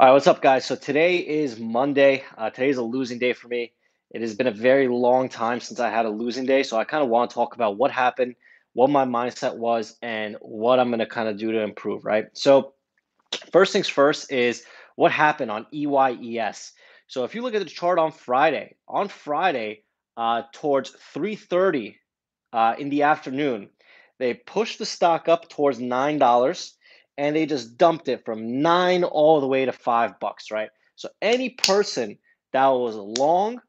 All right, what's up, guys? So today is Monday. Uh, today is a losing day for me. It has been a very long time since I had a losing day. So I kind of want to talk about what happened, what my mindset was, and what I'm going to kind of do to improve, right? So, first things first is what happened on EYES. So if you look at the chart on Friday, on Friday, uh, towards 3:30 uh, in the afternoon, they pushed the stock up towards nine dollars and they just dumped it from nine all the way to five bucks, right? So any person that was long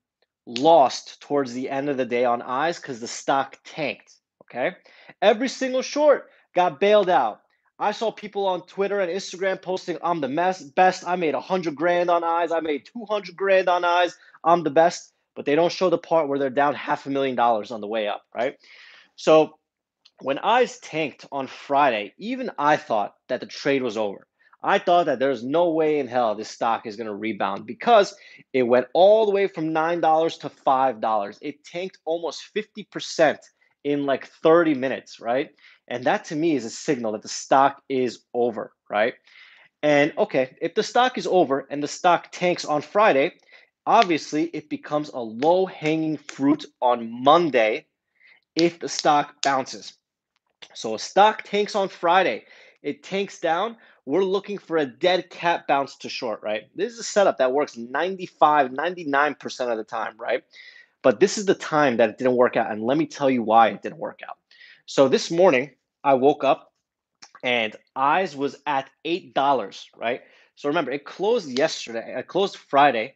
lost towards the end of the day on eyes because the stock tanked. Okay. Every single short got bailed out. I saw people on Twitter and Instagram posting, I'm the best, best. I made 100 grand on eyes. I made 200 grand on eyes. I'm the best. But they don't show the part where they're down half a million dollars on the way up, right? So when eyes tanked on Friday, even I thought that the trade was over. I thought that there's no way in hell this stock is going to rebound because it went all the way from $9 to $5. It tanked almost 50% in like 30 minutes, right? And that to me is a signal that the stock is over, right? And okay, if the stock is over and the stock tanks on Friday, obviously it becomes a low hanging fruit on Monday if the stock bounces. So a stock tanks on Friday. It tanks down. We're looking for a dead cat bounce to short, right? This is a setup that works 95, 99% of the time, right? But this is the time that it didn't work out. And let me tell you why it didn't work out. So this morning, I woke up and eyes was at $8, right? So remember, it closed yesterday, it closed Friday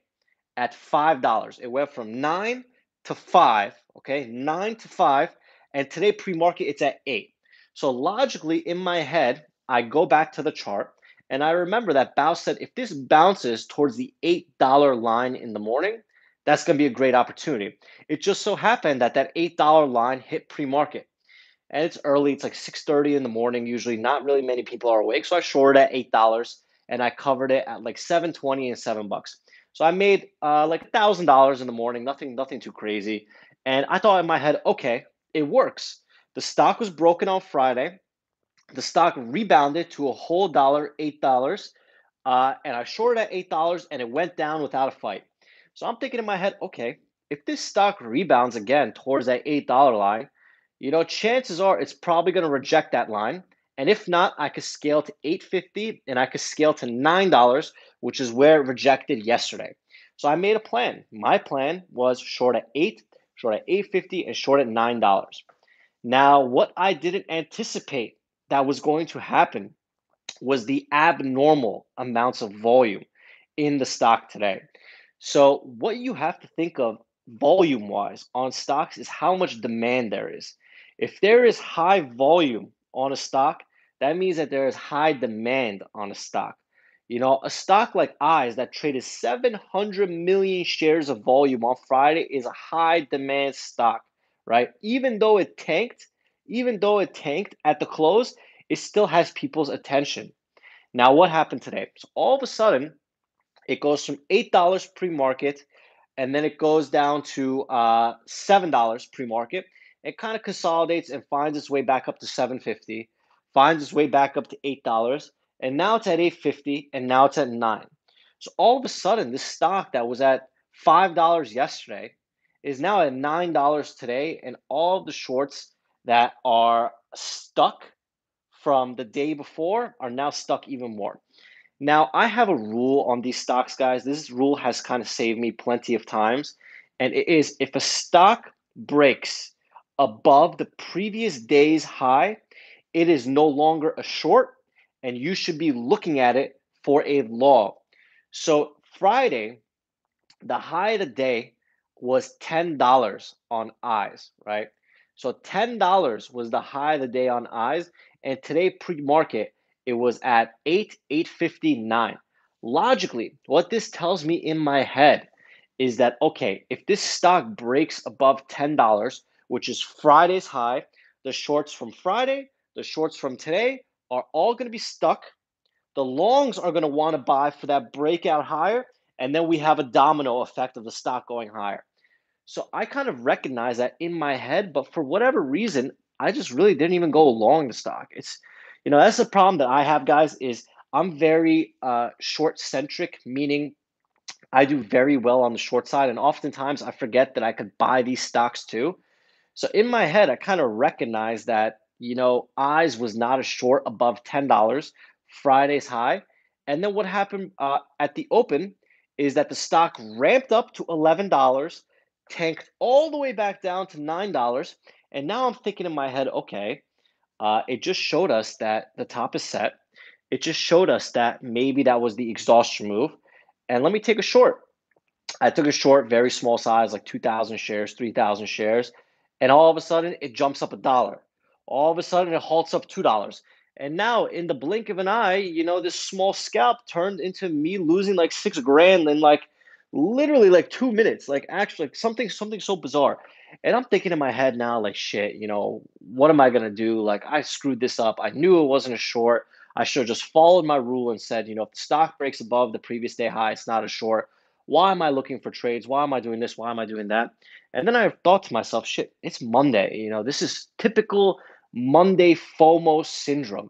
at $5. It went from 9 to 5, okay? 9 to 5. And today pre-market it's at 8. So logically, in my head, I go back to the chart and I remember that Bao said if this bounces towards the $8 line in the morning, that's going to be a great opportunity. It just so happened that that $8 line hit pre-market. And it's early, it's like 6:30 in the morning usually. Not really many people are awake, so I shorted at $8 and I covered it at like 7.20 and 7 bucks. So I made uh, like $1,000 in the morning, nothing nothing too crazy. And I thought in my head, okay, it works. The stock was broken on Friday. The stock rebounded to a whole dollar, eight dollars, uh, and I shorted at eight dollars, and it went down without a fight. So I'm thinking in my head, okay, if this stock rebounds again towards that eight dollar line, you know, chances are it's probably going to reject that line. And if not, I could scale to 850 and I could scale to $9, which is where it rejected yesterday. So I made a plan. My plan was short at 8, short at 850 and short at $9. Now, what I didn't anticipate that was going to happen was the abnormal amounts of volume in the stock today. So, what you have to think of volume wise on stocks is how much demand there is. If there is high volume on a stock, that means that there is high demand on a stock. You know, a stock like Eyes that traded 700 million shares of volume on Friday is a high demand stock right? Even though it tanked, even though it tanked at the close, it still has people's attention. Now, what happened today? So all of a sudden, it goes from eight dollars pre-market, and then it goes down to uh, seven dollars pre-market. It kind of consolidates and finds its way back up to seven fifty, finds its way back up to eight dollars, and now it's at eight fifty, and now it's at nine. So all of a sudden, this stock that was at five dollars yesterday is now at nine dollars today, and all the shorts that are stuck from the day before are now stuck even more. Now, I have a rule on these stocks, guys. This rule has kind of saved me plenty of times. And it is if a stock breaks above the previous day's high, it is no longer a short, and you should be looking at it for a long. So, Friday, the high of the day was $10 on eyes, right? So $10 was the high of the day on eyes. And today, pre-market, it was at 8, 859. Logically, what this tells me in my head is that okay, if this stock breaks above $10, which is Friday's high, the shorts from Friday, the shorts from today are all going to be stuck. The longs are going to want to buy for that breakout higher, and then we have a domino effect of the stock going higher. So I kind of recognize that in my head, but for whatever reason, I just really didn't even go along the stock. It's, you know, that's the problem that I have, guys, is I'm very uh, short centric, meaning I do very well on the short side, and oftentimes I forget that I could buy these stocks too. So in my head, I kind of recognize that you know eyes was not a short above ten dollars, Friday's high, and then what happened uh, at the open is that the stock ramped up to eleven dollars, tanked all the way back down to nine dollars, and now I'm thinking in my head, okay, uh, it just showed us that the top is set. It just showed us that maybe that was the exhaustion move. And let me take a short. I took a short, very small size, like 2,000 shares, 3,000 shares. And all of a sudden, it jumps up a dollar. All of a sudden, it halts up $2. And now, in the blink of an eye, you know, this small scalp turned into me losing like six grand in like literally like two minutes. Like, actually, like something, something so bizarre. And I'm thinking in my head now, like, shit, you know, what am I going to do? Like, I screwed this up. I knew it wasn't a short. I should have just followed my rule and said, you know, if the stock breaks above the previous day high, it's not a short. Why am I looking for trades? Why am I doing this? Why am I doing that? And then I thought to myself, shit, it's Monday. You know, this is typical Monday FOMO syndrome.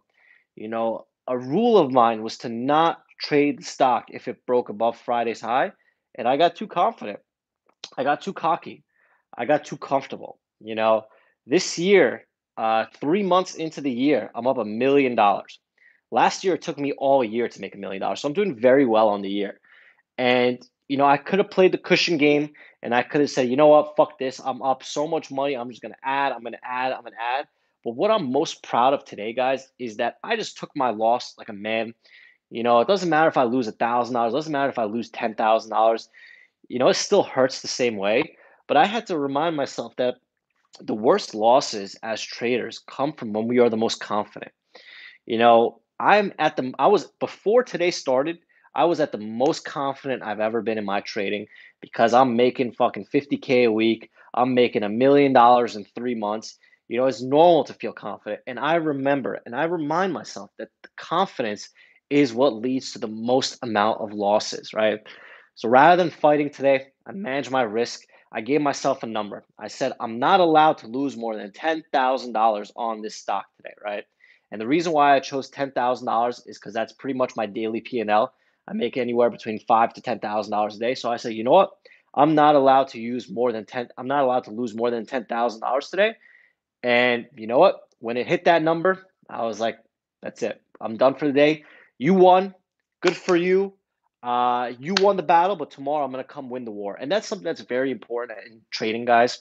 You know, a rule of mine was to not trade stock if it broke above Friday's high. And I got too confident. I got too cocky. I got too comfortable. You know, this year, uh, three months into the year, I'm up a million dollars. Last year, it took me all year to make a million dollars. So I'm doing very well on the year. And, you know, I could have played the cushion game and I could have said, you know what, fuck this. I'm up so much money. I'm just going to add, I'm going to add, I'm going to add. But what I'm most proud of today, guys, is that I just took my loss like a man. You know, it doesn't matter if I lose a thousand dollars, doesn't matter if I lose ten thousand dollars. You know, it still hurts the same way. But I had to remind myself that the worst losses as traders come from when we are the most confident. You know, I'm at the I was before today started, I was at the most confident I've ever been in my trading because I'm making fucking 50k a week. I'm making a million dollars in 3 months. You know, it's normal to feel confident. And I remember and I remind myself that the confidence is what leads to the most amount of losses, right? So rather than fighting today, I manage my risk I gave myself a number. I said, I'm not allowed to lose more than $10,000 on this stock today, right? And the reason why I chose $10,000 is because that's pretty much my daily P&L. I make anywhere between five to $10,000 a day. So I said, you know what? I'm not allowed to use more than 10, I'm not allowed to lose more than $10,000 today. And you know what? When it hit that number, I was like, that's it. I'm done for the day. You won. Good for you. Uh, you won the battle, but tomorrow I'm going to come win the war. And that's something that's very important in trading, guys.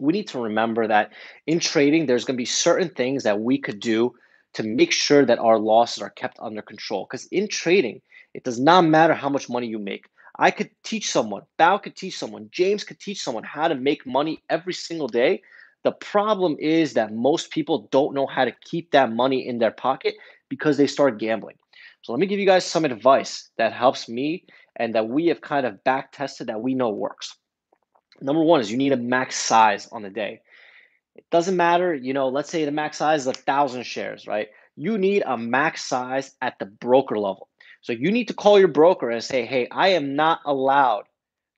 We need to remember that in trading, there's going to be certain things that we could do to make sure that our losses are kept under control. Because in trading, it does not matter how much money you make. I could teach someone, Bao could teach someone, James could teach someone how to make money every single day. The problem is that most people don't know how to keep that money in their pocket because they start gambling. So let me give you guys some advice that helps me and that we have kind of back tested that we know works. Number one is you need a max size on the day. It doesn't matter, you know, let's say the max size is a thousand shares, right? You need a max size at the broker level. So you need to call your broker and say, hey, I am not allowed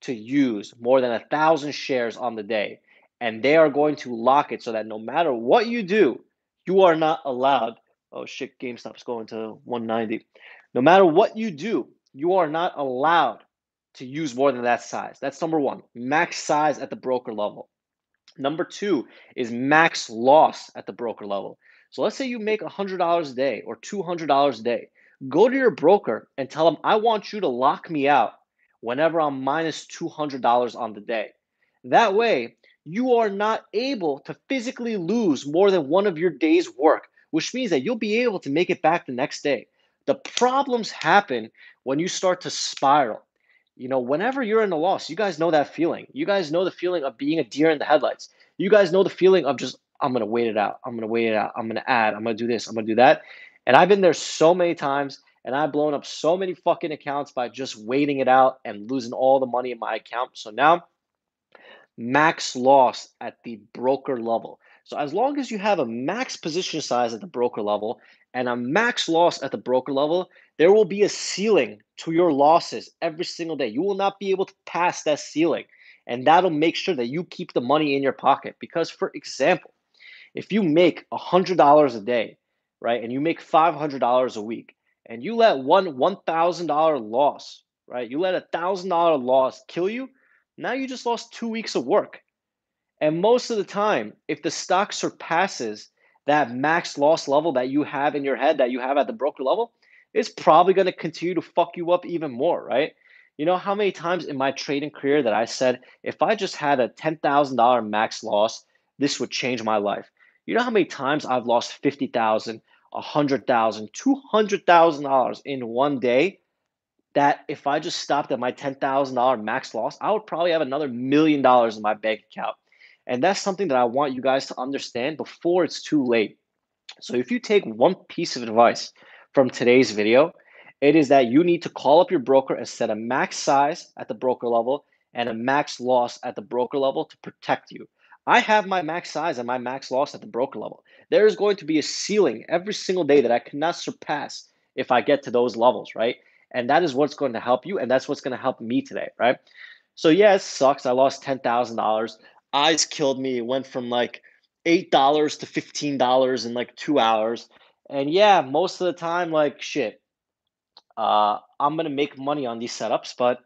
to use more than a thousand shares on the day. And they are going to lock it so that no matter what you do, you are not allowed oh shit, GameStop's going to 190. No matter what you do, you are not allowed to use more than that size. That's number one, max size at the broker level. Number two is max loss at the broker level. So let's say you make $100 a day or $200 a day. Go to your broker and tell them, I want you to lock me out whenever I'm minus $200 on the day. That way, you are not able to physically lose more than one of your day's work which means that you'll be able to make it back the next day. The problems happen when you start to spiral. You know, whenever you're in a loss, you guys know that feeling. You guys know the feeling of being a deer in the headlights. You guys know the feeling of just, I'm going to wait it out. I'm going to wait it out. I'm going to add. I'm going to do this. I'm going to do that. And I've been there so many times and I've blown up so many fucking accounts by just waiting it out and losing all the money in my account. So now, max loss at the broker level. So as long as you have a max position size at the broker level and a max loss at the broker level, there will be a ceiling to your losses every single day. You will not be able to pass that ceiling. And that'll make sure that you keep the money in your pocket. Because, for example, if you make $100 a day, right, and you make $500 a week, and you let one $1,000 loss, right? You let a $1,000 loss kill you. Now you just lost two weeks of work. And most of the time, if the stock surpasses that max loss level that you have in your head, that you have at the broker level, it's probably going to continue to fuck you up even more, right? You know how many times in my trading career that I said, if I just had a $10,000 max loss, this would change my life. You know how many times I've lost $50,000, $100,000, $200,000 in one day that if I just stopped at my $10,000 max loss, I would probably have another million dollars in my bank account. And that's something that I want you guys to understand before it's too late. So if you take one piece of advice from today's video, it is that you need to call up your broker and set a max size at the broker level and a max loss at the broker level to protect you. I have my max size and my max loss at the broker level. There is going to be a ceiling every single day that I cannot surpass if I get to those levels, right? And that is what's going to help you, and that's what's going to help me today, right? So yeah, it sucks. I lost ten thousand dollars. Eyes killed me. It went from like eight dollars to fifteen dollars in like two hours. And yeah, most of the time, like shit, uh, I'm gonna make money on these setups, but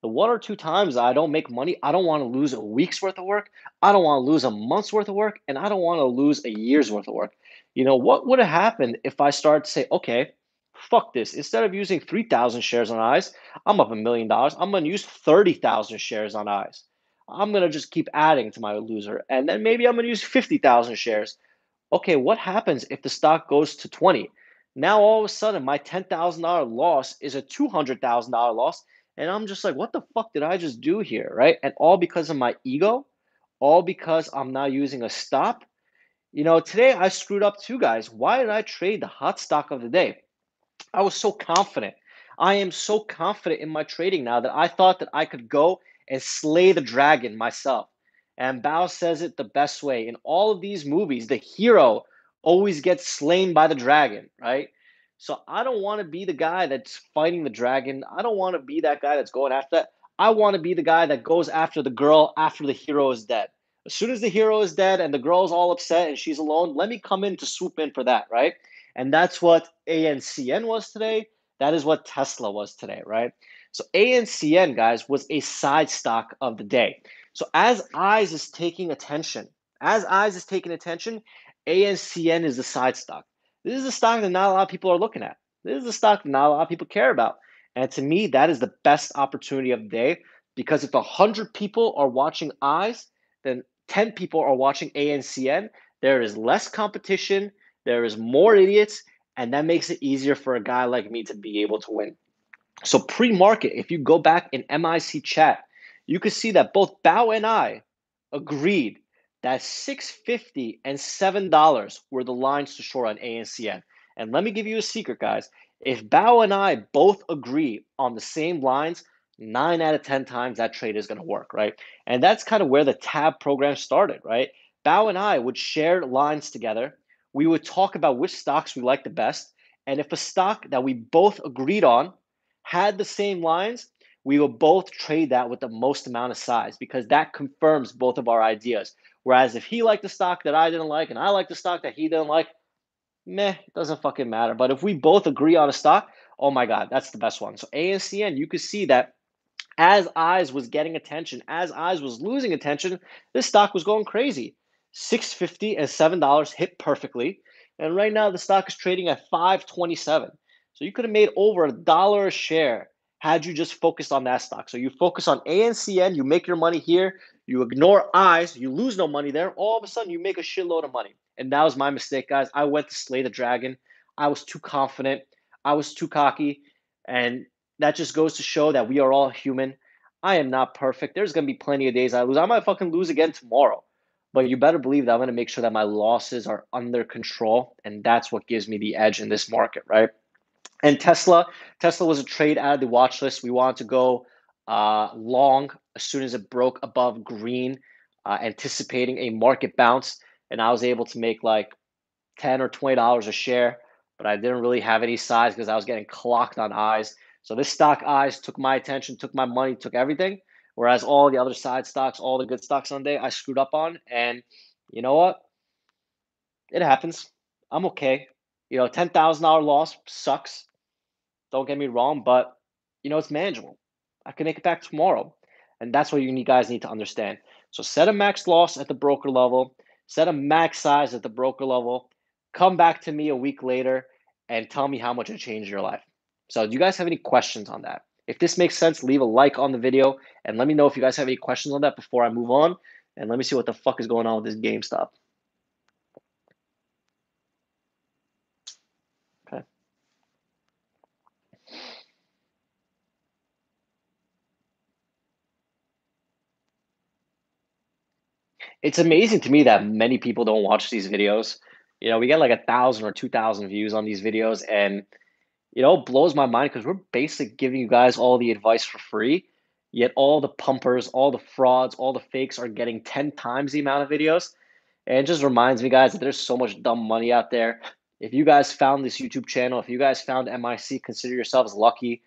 the one or two times I don't make money, I don't want to lose a week's worth of work. I don't want to lose a month's worth of work, and I don't want to lose a year's worth of work. You know, what would have happened if I started to say, okay, fuck this. Instead of using 3,000 shares on eyes, I'm up a million dollars. I'm going to use 30,000 shares on eyes. I'm going to just keep adding to my loser. And then maybe I'm going to use 50,000 shares. Okay, what happens if the stock goes to 20? Now all of a sudden my $10,000 loss is a $200,000 loss and I'm just like, what the fuck did I just do here? Right. And all because of my ego, all because I'm not using a stop. You know, today I screwed up too, guys. Why did I trade the hot stock of the day? I was so confident. I am so confident in my trading now that I thought that I could go and slay the dragon myself. And Bao says it the best way. In all of these movies, the hero always gets slain by the dragon, right? So I don't want to be the guy that's fighting the dragon. I don't want to be that guy that's going after that. I want to be the guy that goes after the girl after the hero is dead. As soon as the hero is dead and the girl's all upset and she's alone, let me come in to swoop in for that, right? And that's what ANCN was today. That is what Tesla was today, right? So ANCN, guys, was a side stock of the day. So as eyes is taking attention, as eyes is taking attention, ANCN is the side stock. This is a stock that not a lot of people are looking at. This is a stock that not a lot of people care about. And to me, that is the best opportunity of the day because if 100 people are watching eyes, then 10 people are watching ANCN. There is less competition, there is more idiots, and that makes it easier for a guy like me to be able to win. So, pre market, if you go back in MIC chat, you can see that both Bao and I agreed that 650 and $7 were the lines to short on ANCN. And let me give you a secret, guys. If Bao and I both agree on the same lines, nine out of 10 times that trade is going to work, right? And that's kind of where the tab program started, right? Bao and I would share lines together. We would talk about which stocks we like the best. And if a stock that we both agreed on had the same lines, we will both trade that with the most amount of size because that confirms both of our ideas. Whereas if he liked the stock that I didn't like and I liked the stock that he didn't like, meh, it doesn't fucking matter. But if we both agree on a stock, oh my God, that's the best one. So ANCN, you could see that as eyes was getting attention, as eyes was losing attention, this stock was going crazy. 650 and $7 hit perfectly. And right now the stock is trading at 527. So you could have made over a dollar a share had you just focused on that stock. So you focus on ANCN, you make your money here, you ignore eyes, you lose no money there. All of a sudden, you make a shitload of money. And that was my mistake, guys. I went to slay the dragon. I was too confident. I was too cocky. And that just goes to show that we are all human. I am not perfect. There's going to be plenty of days I lose. I might fucking lose again tomorrow. But you better believe that I'm going to make sure that my losses are under control. And that's what gives me the edge in this market, right? And Tesla, Tesla was a trade out of the watch list. We wanted to go uh, long as soon as it broke above green, uh, anticipating a market bounce. And I was able to make like 10 or $20 a share, but I didn't really have any size because I was getting clocked on eyes. So this stock eyes took my attention, took my money, took everything. Whereas all the other side stocks, all the good stocks on day, I screwed up on. And you know what? It happens. I'm okay. You know, $10,000 loss sucks. Don't get me wrong, but you know, it's manageable. I can make it back tomorrow. And that's what you guys need to understand. So set a max loss at the broker level, set a max size at the broker level, come back to me a week later and tell me how much it changed your life. So, do you guys have any questions on that? If this makes sense, leave a like on the video and let me know if you guys have any questions on that before I move on. And let me see what the fuck is going on with this GameStop. Okay. It's amazing to me that many people don't watch these videos. You know, we get like a thousand or two thousand views on these videos, and you know, it blows my mind because we're basically giving you guys all the advice for free. Yet all the pumpers, all the frauds, all the fakes are getting 10 times the amount of videos. And it just reminds me, guys, that there's so much dumb money out there. If you guys found this YouTube channel, if you guys found MIC, consider yourselves lucky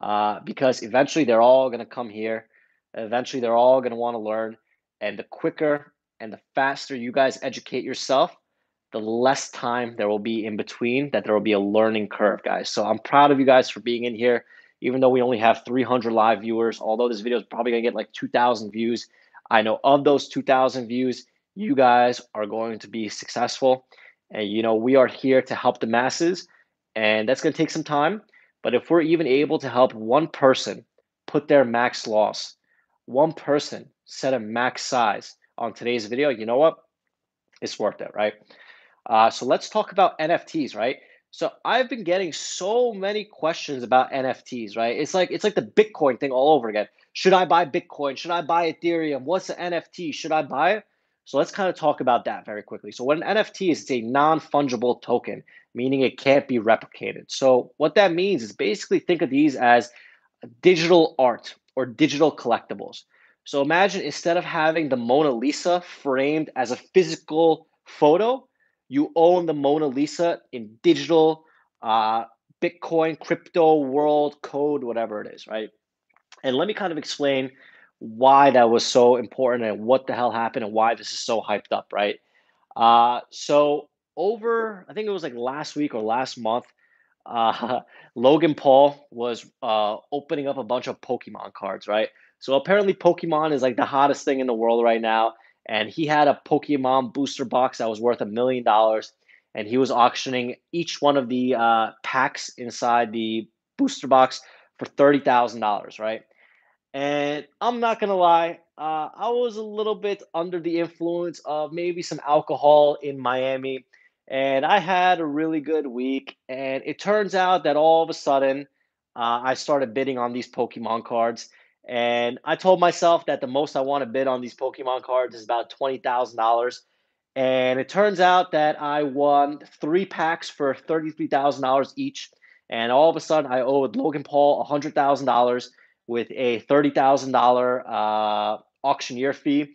uh, because eventually they're all going to come here. Eventually they're all going to want to learn. And the quicker and the faster you guys educate yourself, the less time there will be in between that there will be a learning curve, guys. So I'm proud of you guys for being in here, even though we only have 300 live viewers. Although this video is probably gonna get like 2,000 views, I know of those 2,000 views, you guys are going to be successful. And you know, we are here to help the masses, and that's gonna take some time. But if we're even able to help one person put their max loss, one person set a max size on today's video, you know what? It's worth it, right? Uh, so let's talk about NFTs, right? So I've been getting so many questions about NFTs, right? It's like it's like the Bitcoin thing all over again. Should I buy Bitcoin? Should I buy Ethereum? What's an NFT? Should I buy it? So let's kind of talk about that very quickly. So what an NFT is, it's a non-fungible token, meaning it can't be replicated. So what that means is basically think of these as digital art or digital collectibles. So imagine instead of having the Mona Lisa framed as a physical photo, you own the Mona Lisa in digital, uh, Bitcoin, crypto world code, whatever it is, right? And let me kind of explain why that was so important and what the hell happened and why this is so hyped up, right? Uh, so over, I think it was like last week or last month, uh, Logan Paul was uh, opening up a bunch of Pokemon cards, right? So apparently, Pokemon is like the hottest thing in the world right now and he had a Pokemon booster box that was worth a million dollars, and he was auctioning each one of the uh, packs inside the booster box for thirty thousand dollars, right? And I'm not gonna lie, uh, I was a little bit under the influence of maybe some alcohol in Miami, and I had a really good week. And it turns out that all of a sudden, uh, I started bidding on these Pokemon cards and I told myself that the most I want to bid on these Pokemon cards is about $20,000. And it turns out that I won three packs for $33,000 each. And all of a sudden, I owed Logan Paul $100,000 with a $30,000 uh, auctioneer fee.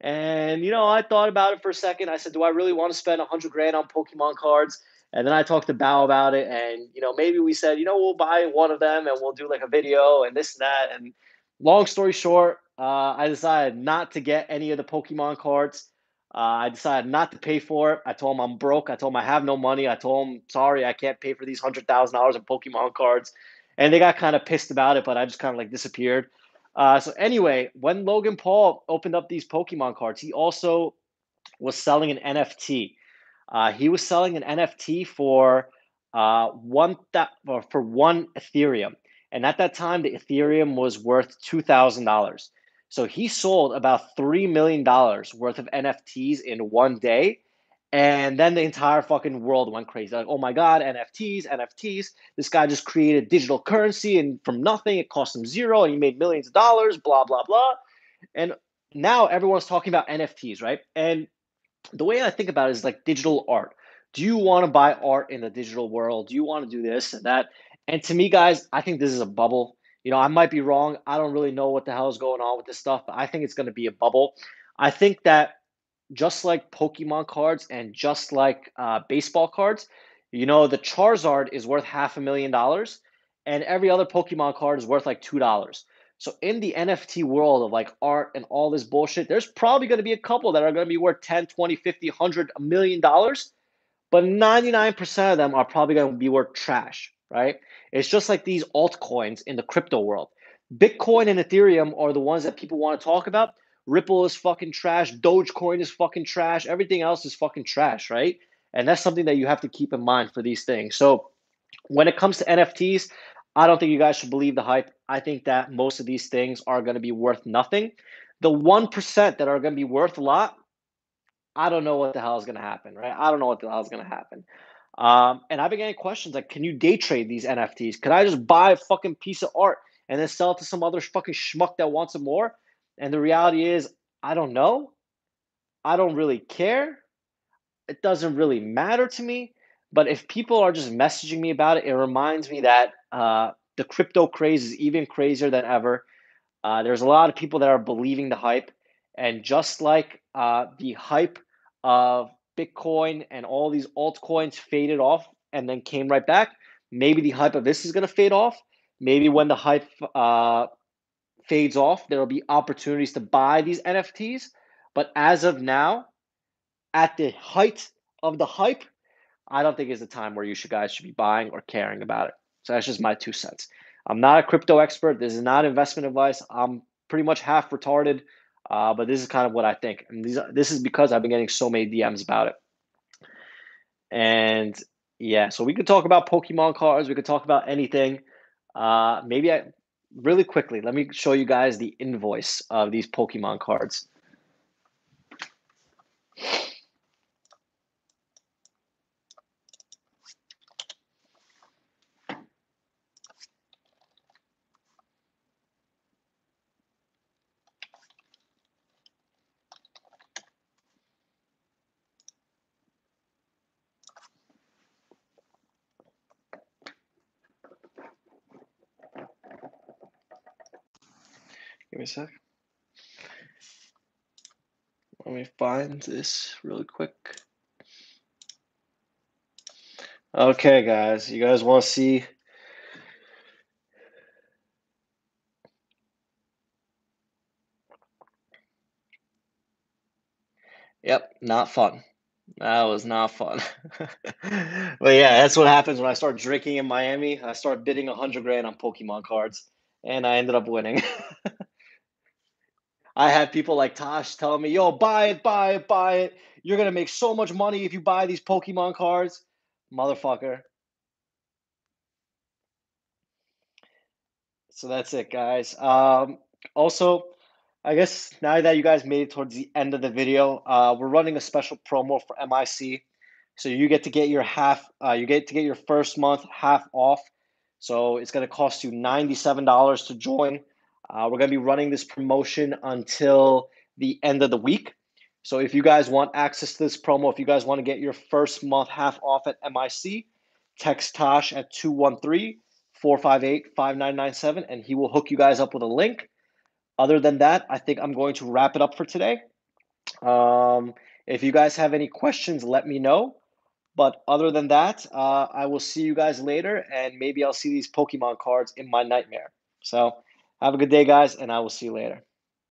And, you know, I thought about it for a second. I said, do I really want to spend 100 grand on Pokemon cards? And then I talked to Bao about it. And, you know, maybe we said, you know, we'll buy one of them and we'll do like a video and this and that. And, long story short, uh, I decided not to get any of the Pokemon cards. Uh, I decided not to pay for it. I told him I'm broke. I told him I have no money. I told him, sorry, I can't pay for these hundred thousand dollars in Pokemon cards. And they got kind of pissed about it, but I just kind of like disappeared. Uh, so anyway, when Logan Paul opened up these Pokemon cards, he also was selling an NFT. Uh, he was selling an NFT for uh, one that for one Ethereum. And at that time, the Ethereum was worth $2,000. So he sold about $3 million worth of NFTs in one day. And then the entire fucking world went crazy. Like, oh my God, NFTs, NFTs. This guy just created digital currency and from nothing, it cost him zero and he made millions of dollars, blah, blah, blah. And now everyone's talking about NFTs, right? And the way I think about it is like digital art. Do you want to buy art in the digital world? Do you want to do this and that? And to me, guys, I think this is a bubble. You know, I might be wrong. I don't really know what the hell is going on with this stuff, but I think it's going to be a bubble. I think that just like Pokemon cards and just like uh, baseball cards, you know, the Charizard is worth half a million dollars, and every other Pokemon card is worth like two dollars. So in the NFT world of like art and all this bullshit, there's probably going to be a couple that are going to be worth 10, 20, 50, 100, a million dollars, but 99% of them are probably going to be worth trash right? It's just like these altcoins in the crypto world. Bitcoin and Ethereum are the ones that people want to talk about. Ripple is fucking trash. Dogecoin is fucking trash. Everything else is fucking trash, right? And that's something that you have to keep in mind for these things. So when it comes to NFTs, I don't think you guys should believe the hype. I think that most of these things are going to be worth nothing. The 1% that are going to be worth a lot, I don't know what the hell is going to happen, right? I don't know what the hell is going to happen. Um, and I've been getting questions like, can you day trade these NFTs? Can I just buy a fucking piece of art and then sell it to some other fucking schmuck that wants it more? And the reality is, I don't know. I don't really care. It doesn't really matter to me. But if people are just messaging me about it, it reminds me that uh, the crypto craze is even crazier than ever. Uh, there's a lot of people that are believing the hype. And just like uh, the hype of Bitcoin and all these altcoins faded off and then came right back, maybe the hype of this is going to fade off. Maybe when the hype uh, fades off, there will be opportunities to buy these NFTs. But as of now, at the height of the hype, I don't think is the time where you should guys should be buying or caring about it. So that's just my two cents. I'm not a crypto expert. This is not investment advice. I'm pretty much half retarded, uh, but this is kind of what I think. And these, this is because I've been getting so many DMs about it. And yeah, so we could talk about Pokemon cards. We could talk about anything. Uh, maybe I really quickly. Let me show you guys the invoice of these Pokemon cards. A sec. Let me find this really quick. Okay, guys, you guys want to see? Yep, not fun. That was not fun. but yeah, that's what happens when I start drinking in Miami. I start bidding a hundred grand on Pokemon cards, and I ended up winning. I had people like Tosh telling me, yo, buy it, buy it, buy it. You're going to make so much money if you buy these Pokemon cards. Motherfucker. So that's it, guys. Um, also, I guess now that you guys made it towards the end of the video, uh, we're running a special promo for MIC. So you get to get your half, uh, you get to get your first month half off. So it's going to cost you $97 to join. Uh, we're going to be running this promotion until the end of the week. So if you guys want access to this promo, if you guys want to get your first month half off at MIC, text Tosh at 213 458 5997 and he will hook you guys up with a link. Other than that, I think I'm going to wrap it up for today. Um, if you guys have any questions, let me know. But other than that, uh, I will see you guys later, and maybe I'll see these Pokemon cards in my nightmare. So have a good day, guys, and I will see you later.